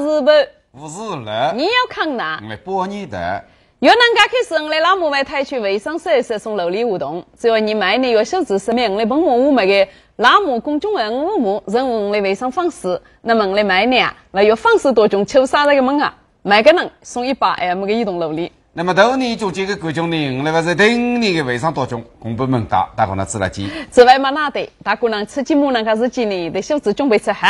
二十八，五十二，你要扛哪？我八年的。越南刚开始，我的老母为抬去卫生设施送楼里活动，只要你每年有小知识，面我的本母我们的老母公众人物母，任务我的卫生方式，那么我的买呢？那有方式多种，求啥那个门啊？每个人送一百 M 的移动楼里。那么头年就这个各种呢，我来是顶年的卫生多种，公布门大，大家呢自来记。此外嘛那的，大姑娘吃鸡母那个日子呢，得小子准备吃好，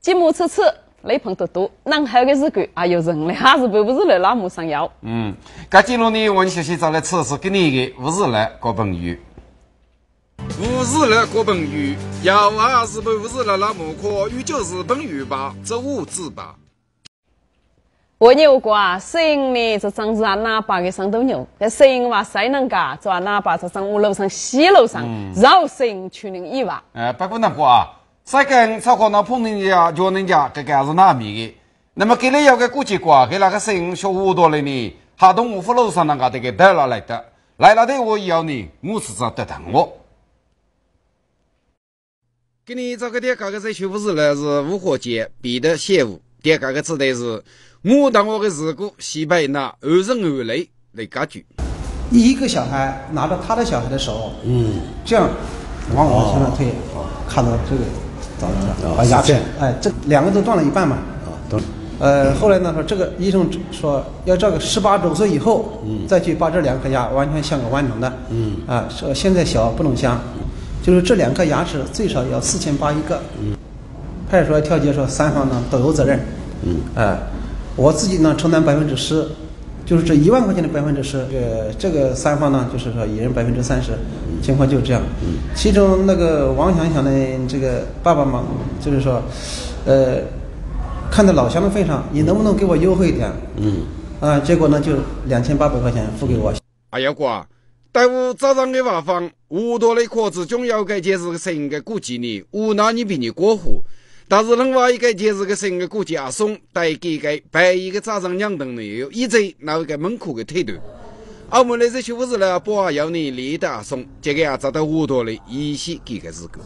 鸡母吃吃。雷朋多多，能好的日子还有人嘞，还是不是来老母上药？嗯，搿记录呢，我学习找来测试给你的五十来国本语，五十来国本语，要二十不五十来老母可语就是本语吧，这五字吧。我牛过啊，摄影呢这长子啊，哪爸的上头牛？在摄影话谁能干？做哪爸这上我楼上、西楼上，绕摄影去那个以外。呃，不过那过啊。三根超过那碰人家、叫人家，这个是难免的。那么给了要个估计过，给那个生学五多了呢，哈东五福楼上那个这个带了来的，来了的我以后呢，我是这得等我。给你这个点，这个在学务室呢是五河街彼得谢务，点这个指的是我当我的事故，西北那二人二类来解决。一个小孩拿着他的小孩的手，嗯，这样往往前面推，看到这个。把牙齿，哎，这两个都断了一半嘛。啊，都。呃，后来呢说这个医生说要这个十八周岁以后，嗯，再去把这两颗牙完全镶个完整的。嗯。啊，说现在小不能镶，就是这两颗牙齿最少要四千八一个。嗯。派出所调解说三方呢都有责任。嗯。哎，我自己呢承担百分之十。就是这一万块钱的百分之十，呃，这个三方呢，就是说一人百分之三十，情况就是这样。其中那个王想想的这个爸爸嘛，就是说，呃，看在老乡的份上，你能不能给我优惠一点？嗯。啊，结果呢，就两千八百块钱付给我。哎呀哥，待我早上的话方，五多的壳子总要给解释个谁个估计你，无拿你比你过户。但是另外一个就是个生个估计阿松带给个白衣个早上两顿呢，有一直拿一个门口的推断。澳门那些媳妇子呢，不阿要你立的阿松，这个也找到我多的一些给个资格。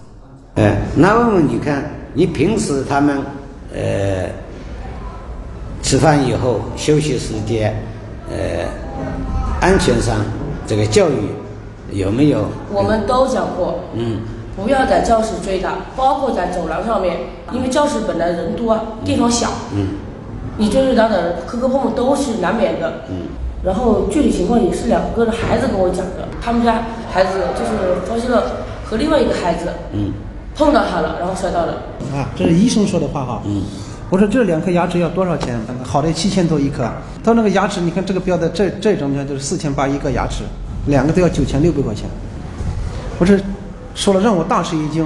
哎，那我们你看，你平时他们呃吃饭以后休息时间，呃安全上这个教育有没有？我们都讲过。嗯。不要在教室追打，包括在走廊上面，因为教室本来人多，地方小，嗯，你追追打打，磕磕碰碰都是难免的，嗯。然后具体情况也是两个孩子跟我讲的，他们家孩子就是发现了和另外一个孩子，嗯，碰到他了，然后摔到了。啊，这是医生说的话哈，嗯。我说这两颗牙齿要多少钱？好的七千多一颗。他说那个牙齿，你看这个标的这这张片就是四千八一个牙齿，两个都要九千六百块钱。我说。说了让我大吃一惊，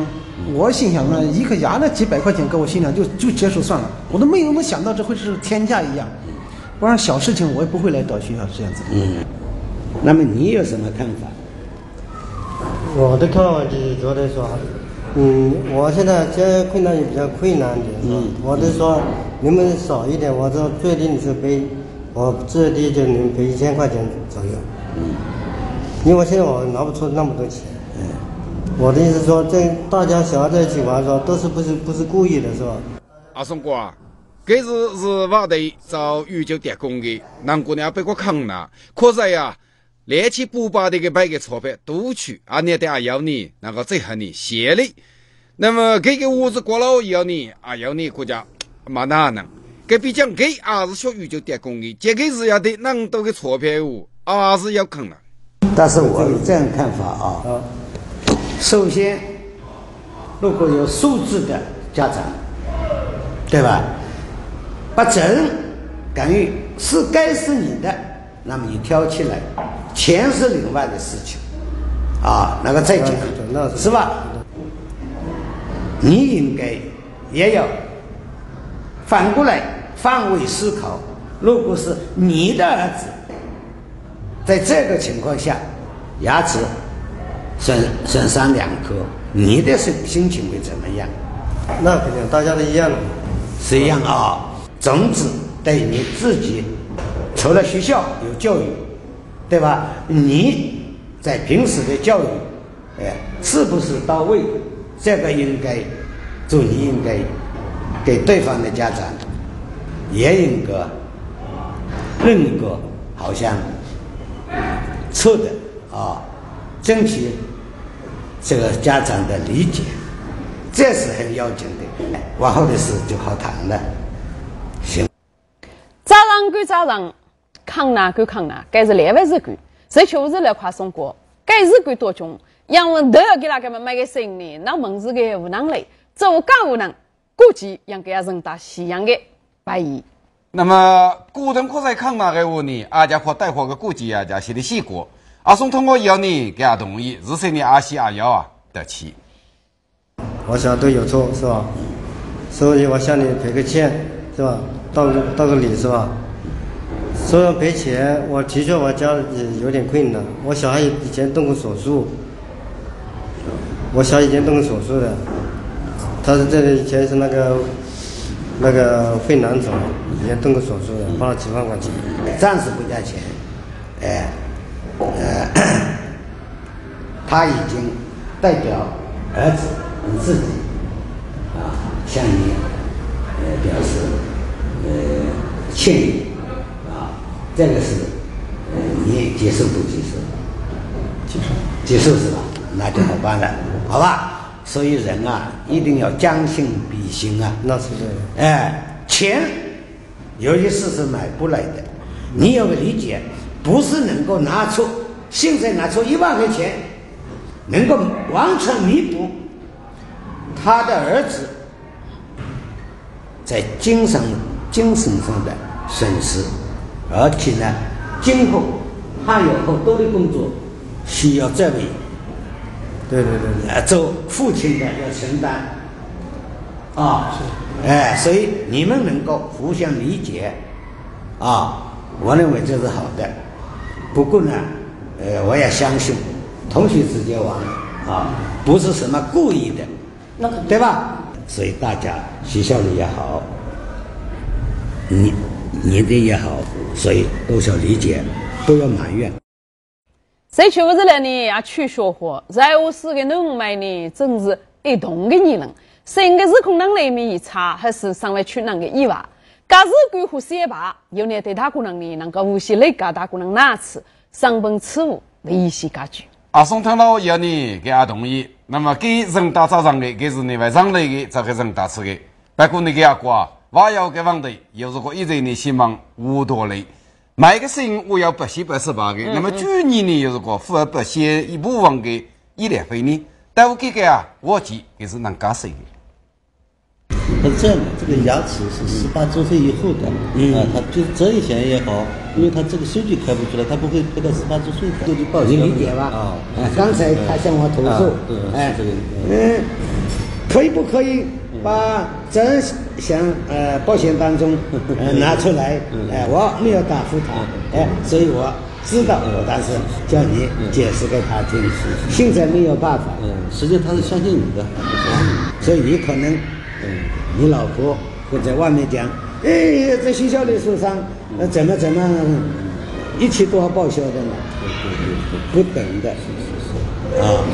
我心想呢，一颗牙那几百块钱，搁我心里就就结束算了，我都没有能想到这会是天价一样。不然小事情我也不会来找学校这样子。嗯，那么你有什么看法？我的看法就是觉得说，嗯，我现在这困难也比较困难点，嗯，我就说能不能少一点，我说最低你是赔，我最低就能赔一千块钱左右。嗯，因为我现在我拿不出那么多钱。我的意思说，这大家小孩在一起玩，说都是不是不是故意的，是吧？阿松哥啊，这是是瓦队找宇宙电工的，难过呢被我坑了。可是呀，连起不把这个买个钞票都去，阿娘的阿要你，那个最后你谢你。那么这个屋子过了以后呢，阿要你国家没哪能。隔壁讲给还是学宇宙电工的，这个是要得那么多个钞票哦，还是要坑了。但是我有这样看法啊。首先，如果有素质的家长，对吧？把证干预是该是你的，那么你挑起来，钱是另外的事情，啊，那个再讲，是吧？你应该也要反过来换位思考，如果是你的儿子，在这个情况下，牙齿。损损伤两颗，你的心心情会怎么样？那肯定，大家都一样，是一样啊。种子对你自己，除了学校有教育，对吧？你在平时的教育，哎，是不是到位？这个应该，就你应该给对方的家长也应该认一个好像错的啊，争取这个家长的理解，这是很要紧的。往后的事就好谈了。行。早上归早上，抗难归抗难，该是另外日干。谁确实来快送过，该日干多穷，杨文都要给那个们买个新的，那门子个无能力，做家无能，估计应该要人大西洋的白衣。那么古人可在抗哪个话呢？阿家伙带货个估计阿，家写的细过。阿松通过以后呢，给他同意，是谁呢？阿西阿幺啊得起。我想都有错是吧？所以我向你赔个歉是吧？道个道个理是吧？说要赔钱，我的确我家里有点困难。我小孩以前动过手术，我小孩以前动过手术的，他是这里以前是那个那个肺囊肿，以前动过手术的，花了几万块钱。暂时不加钱，哎，呃，他已经代表儿子你自己啊，向你呃表示呃歉意啊。这个是，呃，你接受不接受？接受，接受是吧？那就好办了，好吧？所以人啊，一定要将心比心啊。那是对。哎，钱有些事是买不来的，你有个理解，不是能够拿出现在拿出一万块钱，能够完全弥补他的儿子在精神精神上的损失。而且呢，今后还有很多的工作需要这位，对对对，呃，做父亲的要承担，啊，是哎，所以你们能够互相理解，啊，我认为这是好的。不过呢，呃，我也相信同学之间玩，啊，不是什么故意的，那对吧？所以大家学校里也好，你。你的也好，所以都要理解，都要埋怨。谁去不是来呢？也去学活，在我市的农民呢，真是一同的女人。谁个自控能力面差，还是上来取人的意外？假如干活失败，有年对大姑娘呢，能够无锡那家大姑娘拿次，上本此物危险解决。阿松听到以后呢，给阿同意。那么给人大早上的，给是内外上来的，这个人大吃的。不过你给阿过。我要给问题，又如果一直呢希望无多累，买个生我要百分百十八个，那么去年呢又如果付了百先一部分的医疗费呢？但我这个啊，我记也是能加税的。它是这样的，这个牙齿是十八周岁以后的，啊，他就这一险也好，因为他这个收据开不出来，他不会开到十八周岁的。都去报你理解吧？啊，刚才他向我投诉，哎，嗯，可以不可以？把这项呃保险当中呃拿出来，哎，我没有答复他，哎，所以我知道我，但是叫你解释给他听，现在没有办法。嗯，实际他是相信你的，所以你可能，嗯，你老婆会在外面讲，哎，在学校里受伤，那，怎么怎么，一起都要报销的呢？不等的，啊。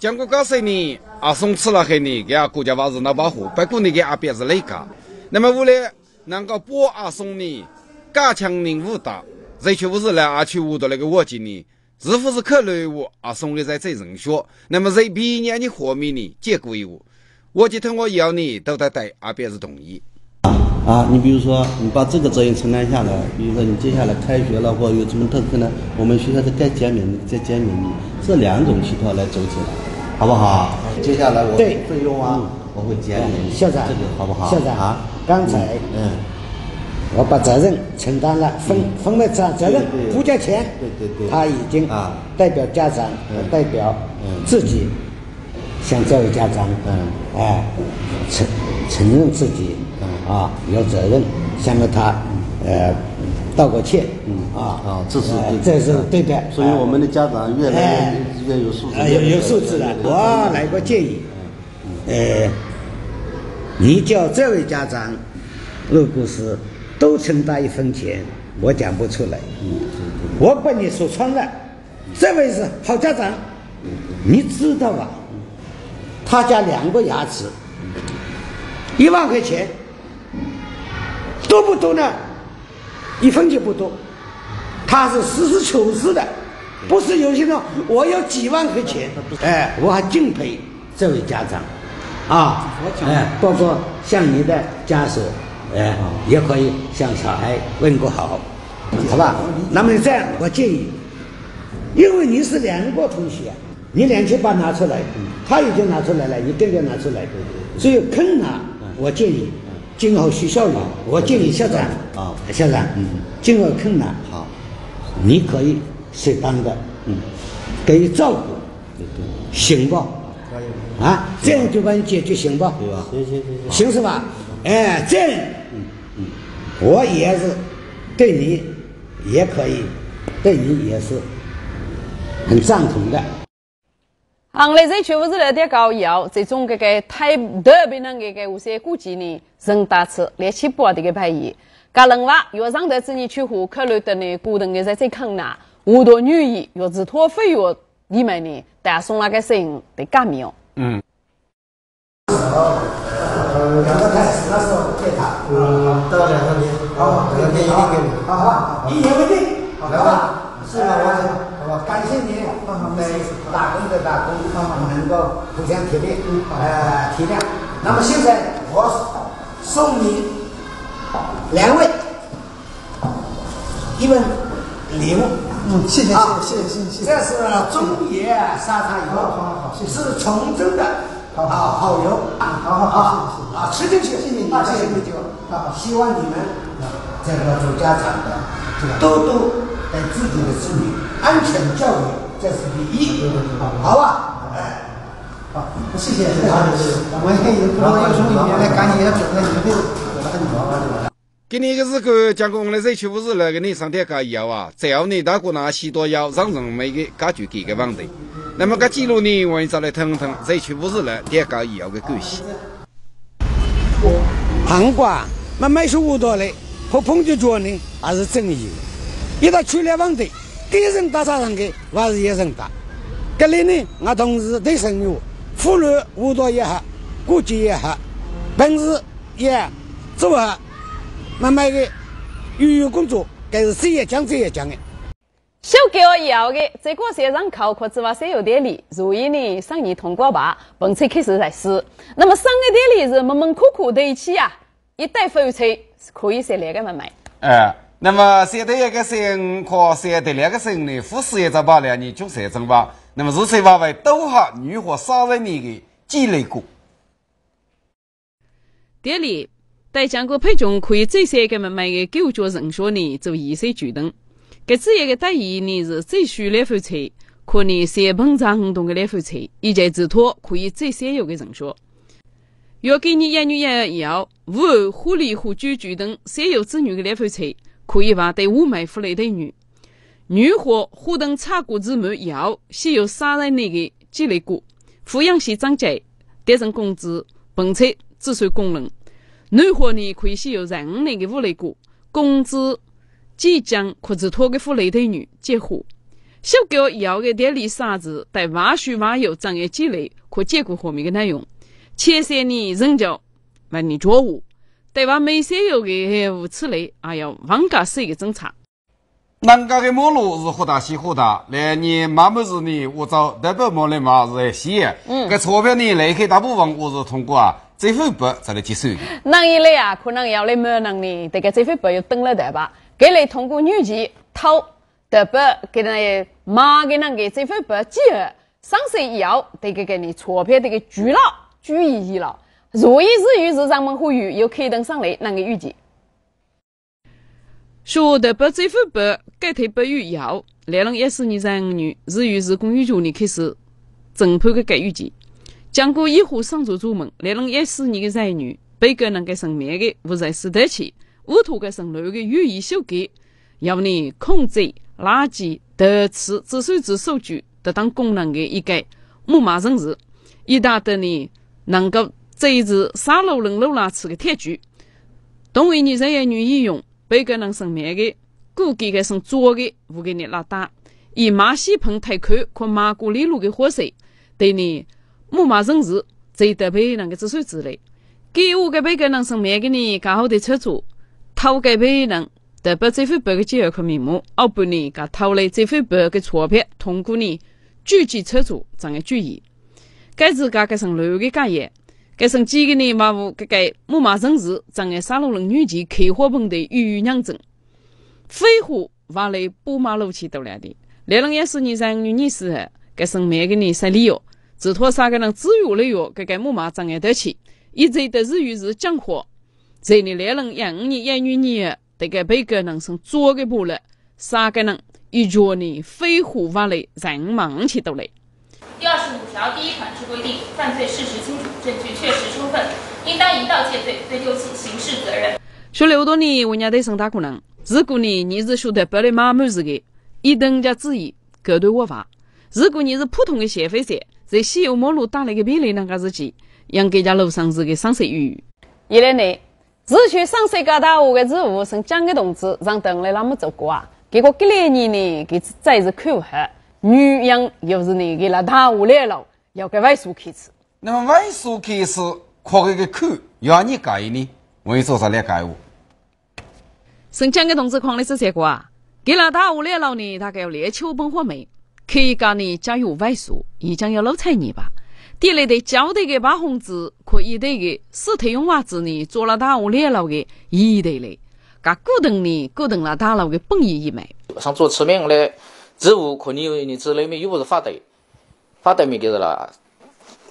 讲过告诉你，阿松吃了后呢，给阿国家娃子拿把火，不过你给阿别是那个。那么为了能够帮阿松呢，加强任务大，这却不是来阿去舞蹈那个我境呢，是不是考虑我阿松的在这人学？那么在毕业的方面呢，结果一我，我今天我要你，都得对阿别是同意。啊，你比如说，你把这个责任承担下来，比如说你接下来开学了或有什么特困呢，我们学校是该减免的，再减免你，这两种渠道来走起来。好不好？接下来我费用啊，我会减免校长，这个好不好？校长啊，刚才嗯，我把责任承担了，分分了责责任，不交钱，对对对，他已经啊代表家长，代表自己向这位家长嗯哎承承认自己嗯啊有责任，向着他呃。道个歉，嗯啊啊，这是这是对的。所以我们的家长越来越越有素质，有有素质了。我来个建议，呃，你叫这位家长，如果是都承担一分钱，我讲不出来。嗯，我把你说穿了，这位是好家长，你知道吧？他家两个牙齿，一万块钱。多不多呢？一分钱不多，他是实事求是的，不是有些人我有几万块钱，哎，我还敬佩这位家长，啊，哎，包括向你的家属，哎，也可以向小孩问个好，好吧？那么这样，我建议，因为你是两个同学，你两千八拿出来，他已经拿出来了，你更要拿出来，所以坑他，我建议。今后学校里，我建议校长啊，校长，嗯，今后困难好，你可以适当的，嗯，给予照顾，行不？啊，这样就帮你解决，行不？对吧？行行行行，行是吧？哎，这样，嗯嗯，我也是对你也可以，对你也是很赞同的。行嘞，这全部是来点高腰，这种个个太特别能个个，有些估计呢，人大吃连七八的个排异。噶人话，要上头子女去户克罗的呢，古董个在最困难，无多愿意，要自托费用，你们呢，带送那个生得干没有？嗯。好，两个太，那时候借他，嗯，到两个年，好，两个年一定给你，好好，一言为定，好吧，是啊，好吧，感谢你，好好，打工的打工我们能够互相体谅呃体谅那么现在我送你两位一份礼物嗯谢谢谢谢谢谢谢这是中野沙茶油是崇州的好好好油好好好好吃进去谢谢你们酒啊希望你们啊这个做家长的这个多多对自己的子女安全教育这是第一，好吧？好，谢谢，我也不知道有什么原因，赶紧要准备准备，很忙啊，对？个事故，讲过我们的区秋不是来给你上天以药啊，只要你大哥拿许多药，让人们给解决这个问题。那么，个记录呢，我们再来通通瑞区不是来点搞药的故事。旁观，那买些乌多嘞，和碰着脚呢，还是正有。一旦出了问题，给人打啥上去，还是有人打。这里呢，我同事对生育、妇女舞蹈也好，国际也好，平时也做好，慢慢的育幼工作，该是谁也讲谁也讲的。小给我要的，这个线上考课只话是有点理，如意呢上年通过吧，本车开始在试。那么上个点理是门门苦苦的一起啊，一旦风车是可以写两个买卖。哎，那么写得一个生和写得两个生呢，护士也在把两年就写成吧。那么如此话为都哈如何杀人你的积累过。第二里，在江个配种可以这三个买卖的九角人说呢，做一岁举动。搿只一个大意呢是最需两份菜，可能三盆长很多的两份菜，以及自托可以最少有的人数。要给你一女养要午后护理和居居等三有子女的两份菜，可以伐？对我埋伏了一对女，女火动灯插过之满有，先有三十年的积累过，抚养先张家，得成工资，本菜自算功能。男火呢，可以先有十五年的负累过，工资即将可是托给负累对女结婚。小狗要的代理啥子？对娃婿娃有张爱积累可兼过后面的内容。前三年人叫万年绝活。对伐？每三有的无此类，还要放假是一个政策。人家的马路是豁大西豁大，来年马么子呢？我找代表马来马是西，嗯，搿钞票呢来开大部分我是通过啊，这份不再来接收。那一类啊，可能要来买能呢，这个这份不要等了对吧？给来通过女籍讨得不给那马给那个这份不结合上市以后，得给给你钞票得给聚了聚一了。如意日语是上门呼吁，要可以登上来，那个预计？说的不最富不改天不远要，二零一四年三月年，日语是公元九年开始正判的改预计。经过一户上座做门，二零一四年的三月，被告能够生命的五在时代起，五托个生六个予以修改，要呢控制垃圾、毒气自收自收据得当功能的一个木马城市，一大得呢能够。这一次沙漏人漏垃圾的铁局。同为你这些女应用，被个人生命的估计个是做的无给你拉大，以马戏棚太宽和马古里路的货色，对你木马城市最得被那个自收之类。给我个被个人生命的呢，刚好的车主。偷改别人，得把这份白的几二块面目，后半年噶偷来这份白的钞票，通过呢聚集车主，这样注意。该自家该上六个家业，该上几个年马务，该该木马城市，障碍沙路人女骑开火盆的渔娘镇，飞虎挖来布马路去都来的。来人也是你三女女时候，该上每个年生理哟，只托啥个人自由了哟，该该木马障碍得起，一直的日语是讲话，在你来人养你养女你，得该被个人生做个不了，啥个人一脚呢飞虎挖来人忙去都来。第二十五条第一款之规定，犯罪事实清楚，证据确实充分，应当以盗窃罪追究其刑事责任。学了多年，我伢得生大可能。如果你，你是晓得白的妈满是个，一等家之意，隔断我法。如果你是普通的消费者，在西游马路打了个便利那个日记，让给家楼上是个上色鱼。一来呢，日去上色高大我的职务，是蒋的同志让等来那么走过啊。结果这两年呢，给再是口黑。女人又是你给了大屋来了，要给外叔开始。那么外叔开始扩这个口，要你改呢？为做啥来改我？生姜的同志狂的是这个啊，给了大屋来了呢，大概要来秋本火梅，可以讲呢，加油外数，已经要露彩泥吧。第二的交代的把红子，可以对的四体用袜子呢，做了大屋来了的一对嘞，噶固定呢，固定了大楼的本意一枚。上做吃面嘞。植物可能你这里面又不是发的，发的没给了。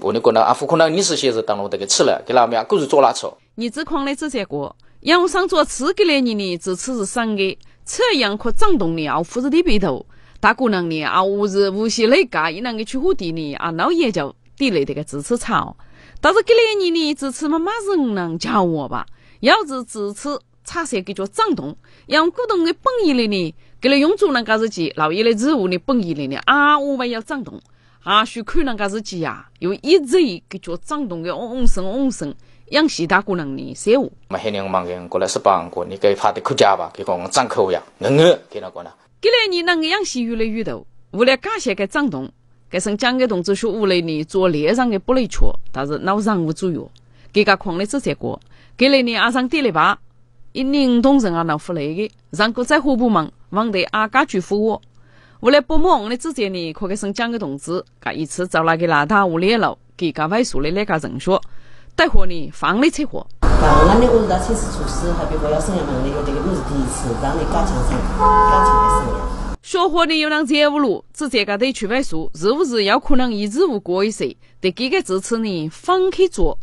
我你讲那阿富可能你是写着当了这个吃了，给那面故是做哪错？你只狂的这些个，养上做吃给来你呢？这次是生的，这样可长动的啊，胡子的背头，大姑娘呢啊，无日无息累干，一两个去火地呢啊，老爷就地雷这个支持炒，但是给来你呢，这次嘛马人能教我吧？要是支持茶色给叫长动，养股东的本意里呢？给了用做那个日记，老爷的职务的本意里呢啊，我们要长动，啊，许看人家自己呀，又一直给叫长动的嗡嗡声嗡声，养西大姑娘的业务。嘛，黑人忙人过来是帮过，你给发的口家吧，给讲张口呀，嗯嗯，给那个呢。给来你那个养西越来越多，为了感谢给长动，给生蒋个同志说屋里呢做脸上的不雷缺，但是脑上无主要，给个狂的这些过，给来你阿上点了吧，一年同人啊闹不来的，让个在户部忙。往得阿家去服务，为了保忙的之间呢，可给生讲个同志，噶一次找那个邋遢屋里了，给个外宿的那个人说，带货呢放的车货。啊，那你我是到测试措施，还别个要生养门的，这个都是第一次，让你搞强上加强的生养。学货的有辆财务路，直接个得去外宿，是不是要可能一直无过一些？得给个支持呢，放开做。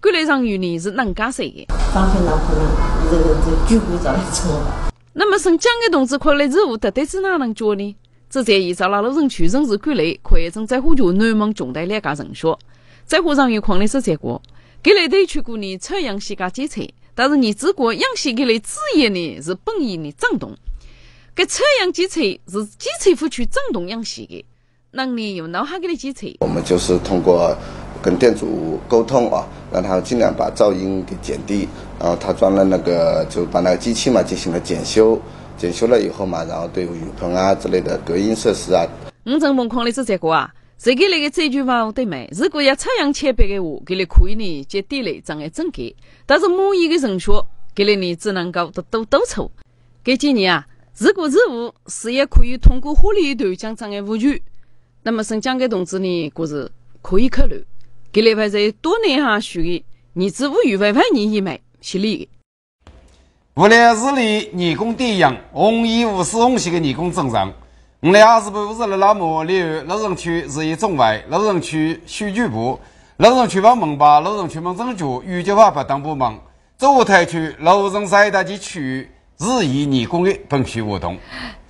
管理上有呢是能干谁的？放开那可能，这个这举国找来做吧。那么，生蒋的同志快来任务，到底是哪能做呢？只在依照那路人区人事管理，可以从在乎就南门中台两家人说，在乎上有矿的是这个，给来得去过呢朝阳西家检测，但是你只过阳西给来职业呢是本意的涨动，给朝阳检测是检测府去涨动阳西的，那你有哪哈给你检测？我们就是通过。跟店主沟通啊，让他尽量把噪音给减低。然后他装了那个，就把那个机器嘛进行了检修。检修了以后嘛，然后对雨棚啊之类的隔音设施啊。我正梦矿的是这个啊，这个那个这句话我得买。如果要朝阳前辈的话，给你可以呢接地雷障碍整改。但是某一个人说，给了你只能够都都错。这几年啊，如果任务事业可以通过合理投将障碍物取，那么省蒋给同志呢，可是可以考虑。给你还在多年下属于你支五余万万年以内是你的。为了日里义工点样，红衣无私红西的义工正常。我们二十部是了那么例如老人区日益中外，老人区书记部，老人区帮门把，老人区门政局，预计法不当部门，周台区老人三大地区日益义工的本区活动。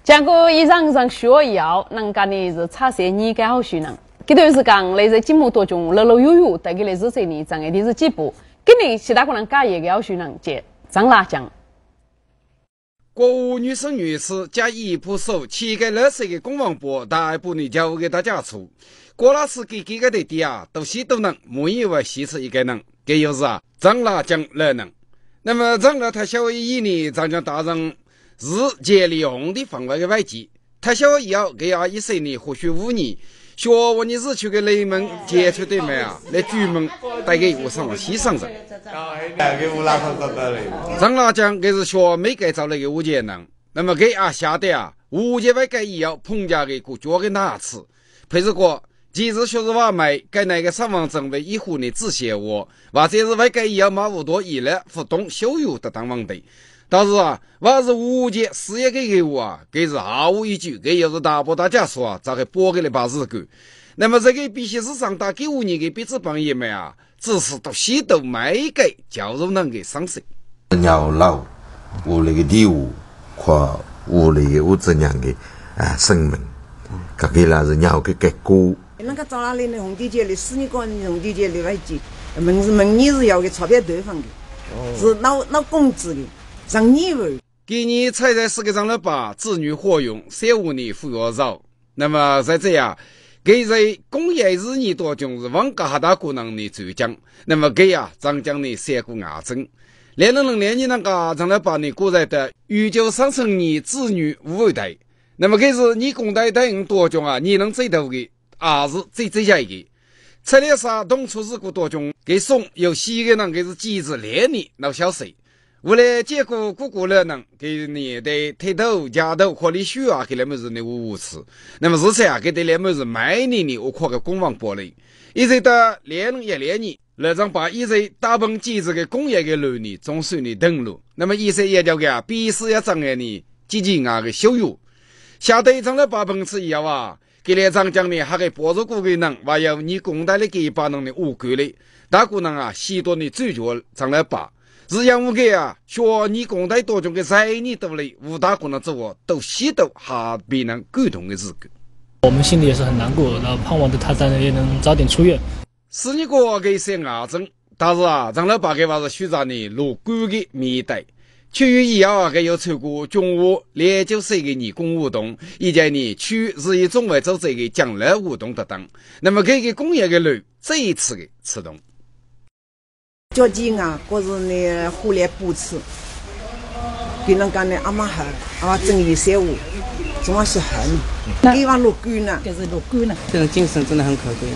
经过以上上需要，能干的是差些你干好学能。这段时间，来在节目当中，乐乐悠悠带给来是这里障碍的是几部，给你其他可能改一个要求人接张辣酱。国务女生女士加一部手，七个绿色的公文包，大部呢交给大家出。郭老师给给个的弟啊，都写都能，没有为写出一个人，这又是啊张辣酱来能。那么张辣他小一呢，张江大人是接利用的方外的外籍，他小以后给阿一岁呢，或许五年。学我你是去给雷门接触对没啊？那局门带给我上了西上人。张老将给是学没改造那个五节人，那么给啊下得啊五节外改以后彭家的过脚给哪次？配置过，其实学是话买给那个上房证为一户的自写我，或者是外改以要马五多以来活动修有的当皇帝。但是啊，我是五节事业给给我啊，给是毫无依据，给又是大伯大家说啊，咋个拨给了把日狗？那么这个必须是上大给五年的彼此朋友们啊，只是到西都没给教入人的伤势。鸟老屋里的礼物和屋里的物质娘的啊生命，这个那是鸟的结果。那个早那里的红地街里，四年过红地街里外街，门是门你是要给钞票对方的，是拿拿工资的。给你踩在世界上的把子女活用，三五年扶摇绕。那么在这样，给在工业日年当中是王家大姑娘的浙江，那么给呀张江的三股牙针，两人人两年那个长了把你过在的预九上层年子女五代，那么给是你共代代人当中啊，你能最多的，还是最最下一个。拆了啥东出事故多中，给送有西个人给是几子两年老小岁。为了结果姑姑了能给你的抬头、夹头和你需啊，给那么子的无吃。那么日常啊，给的那么子每年的我靠个公房玻璃，一直到两一两年，那张把一直大棚机子的工业的楼呢，总算的登陆。那么一些也叫个笔试也障碍呢，几级啊个羞辱。下一张了八盆次以后啊，给连长讲呢，还给帮助过的人，还有你共带的给一把人的无辜的大姑娘啊，许多的主角长了八。日养五个啊，学你共带多种的财力多嘞，五大功能之我都吸到哈别人共同的日子。我们心里也是很难过，然后盼望着他咱也能早点出院。是你哥给生癌症，但是啊，张老八给娃是选择呢乐观的面对。去愈以后啊，给有透过中午连九岁的义工活动，以及呢去日益中外组织的奖励活动等等。那么这个工业的路再一次的启动。交际啊，或是那互联补持，给人讲呢，阿妈好，阿妈正义三五，总要是很，给往乐观呢，这是乐观呢，这种精神真的很可贵。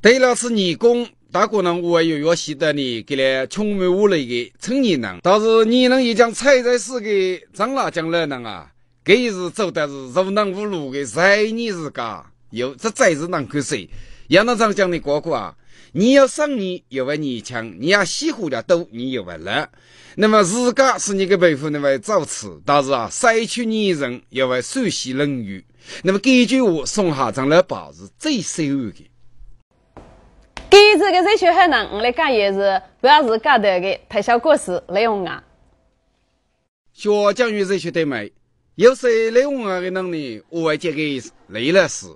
对了，是义工，大可能我有要习得呢给了充满活力的成年人，但是你能一将踩在死的张辣江来人啊，给是走的是无能无路的十年日家，又这再是难看谁？杨道长讲的哥哥啊。你要生你又为你强，你要喜欢的多，你又为乐。那么自家是你的背负，那么造次，但是啊，失去你人要为熟悉冷遇。那么这句话送下张老八是最喜欢的。给这个热血海南，我来讲也是，不要是讲的个太小故事内容啊。学讲与热血对美，有谁内容啊的能力，我会接给累了事。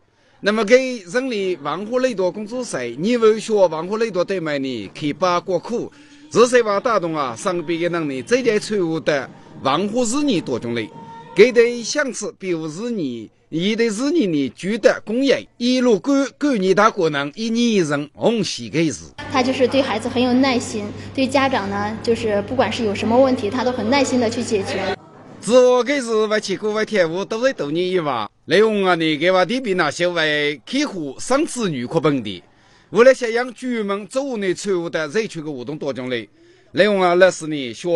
那么给人力文化类多工作室，你为学文化类多对面呢，去把国苦，日谁话打动啊？上边的能力这点错误的万户日年多种类，给的相似，比如日年，一对日年的巨大工业，一路管管你大可能一年一人红喜给日。他就是对孩子很有耐心，对家长呢，就是不管是有什么问题，他都很耐心的去解决。自我给是外去国外天务都在多年以外，内容啊你给我地比那些为客户生子女可本的，为了想让居民走内参与的社区的活动多种类，内容啊那是你学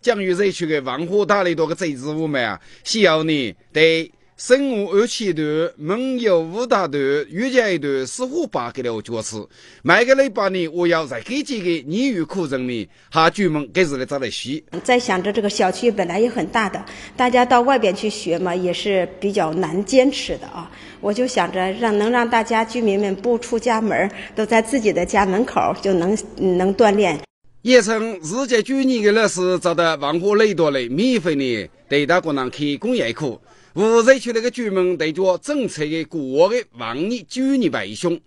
讲与社区的文化大雷多个政治我们啊，需要你对。生物二期段、梦游五大段、遇见一段是虎八给了我角色。每个礼拜呢，我要再给几个业余课程呢，哈专门给日来找来学。在想着这个小区本来也很大的，大家到外边去学嘛，也是比较难坚持的啊。我就想着让能让大家居民们不出家门，都在自己的家门口就能能锻炼。也从日节居年的老师找到万华雷多的免费的，带大家能开工业课。无热区那个居民对着政策的国的望你九年白熊，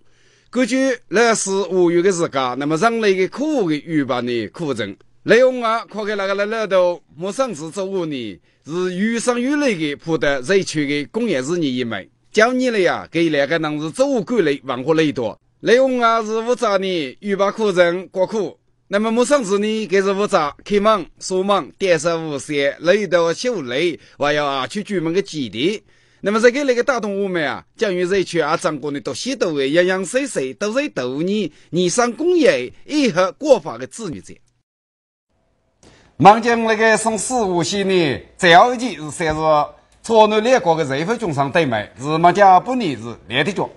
根据老师五月的自家，那么人类的苦的预判的课程，内容啊，可给那个老头没上次做五年，是与生愈来的铺的热区的工业日年一枚，教你了呀，给那个人是走过来万活雷多，内容啊是五杂呢，预判苦证国苦。那么，木上子呢？该是负责开门、锁门、点上无线、雷到修雷，还要啊去专门的基地。那么这个那个打动我们啊，讲于这群啊，中国的多西多的洋洋洒洒，都是多年泥上工业以后国法的子女者。望将那个从四五线呢，最后一期是算是朝南两国的热火军上对麦，是么家不离是连的脚。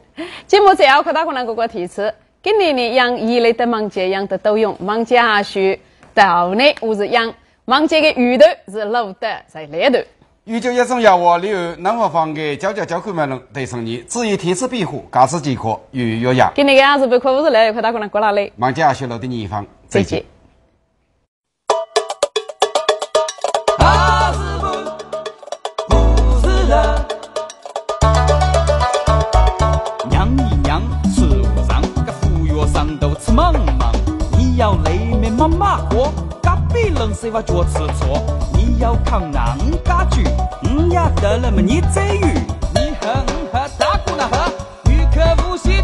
节目最后可大可能哥哥提示，今年呢养一类的芒节养的都用，芒节还需豆呢，我是养芒节的鱼头是老的在里头。预就一种药物，里有南方方的胶胶胶口麦龙对生意，至于天时庇护，驾驶即可与药养。今年个样子不可五十来，可大可能过来嘞？芒节学楼的地方，再见。你要累没嘛嘛过，隔壁邻舍我脚吃醋。你要扛难家具，你也得了么？你再遇，你和你和大姑那和女客户。